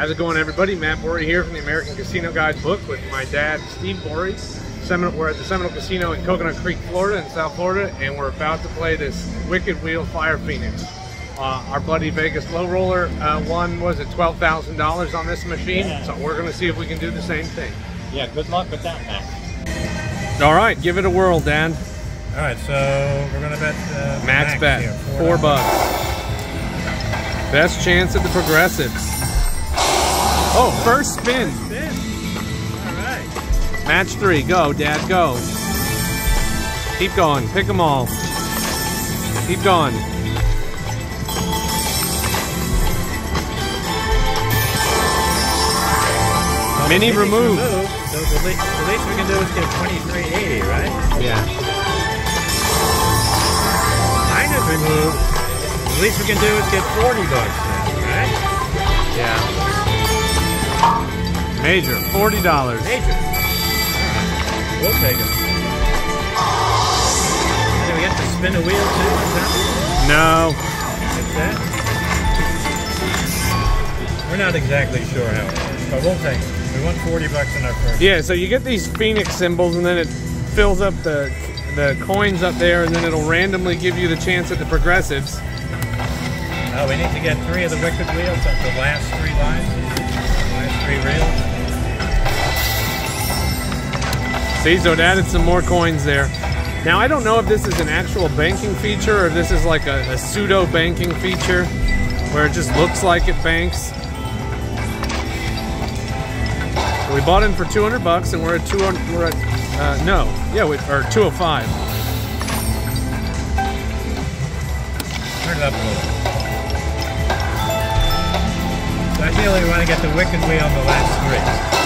How's it going, everybody? Matt Bourie here from the American Casino Guide book with my dad, Steve Bourie. Seminole, we're at the Seminole Casino in Coconut Creek, Florida, in South Florida, and we're about to play this Wicked Wheel Fire Phoenix. Uh, our buddy Vegas Low Roller uh, won, was it $12,000 on this machine? Yeah. So we're going to see if we can do the same thing. Yeah, good luck with that, Max. All right, give it a whirl, Dan. All right, so we're gonna bet uh, Max, bet, here, four $4. bucks. Best chance at the progressives. Oh, first spin. Spin. All right. Match three. Go, Dad. Go. Keep going. Pick them all. Keep going. Well, Mini remove. removed, So the least, the least we can do is get 2380, right? Yeah. Mine is removed. The least we can do is get 40 bucks right? Yeah. Major. Forty dollars. Major. Right. We'll take it. Do we get to spin a wheel too? No. that's that? We're not exactly sure how it but we'll take it. We want 40 bucks in our first. Yeah. So you get these phoenix symbols, and then it fills up the the coins up there, and then it'll randomly give you the chance at the progressives. Oh, we need to get three of the wicked wheels at the last three lines. Last three reels. See, so it added some more coins there. Now, I don't know if this is an actual banking feature or if this is like a, a pseudo banking feature where it just looks like it banks. We bought in for 200 bucks and we're at 200, we're at, uh, no, yeah, we, or 205. Turn it up a little. So ideally, we want to get the wicked wheel on the last three.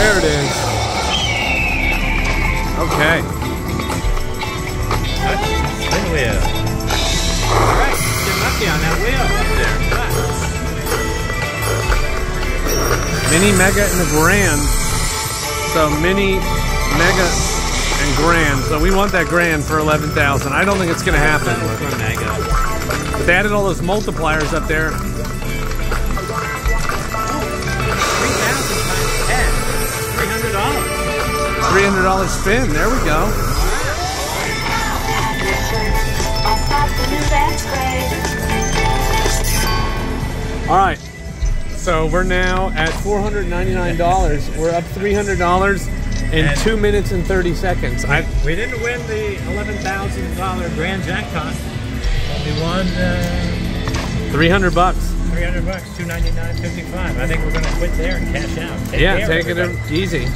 There it is. Okay. Spin wheel. All right, get lucky on that wheel up there. Mini, mega, and the grand. So mini, mega, and grand. So we want that grand for 11,000. I don't think it's gonna happen. For mega. But they added all those multipliers up there. $300. $300 spin. There we go. All right. So we're now at $499. We're up $300 in And- 2 minutes and 30 seconds. I, We didn't win the $11,000 grand jackpot. But we won uh, 300 bucks. 300 bucks, 299.55. I think we're going to quit there and cash out. Take Yeah, care, take it easy.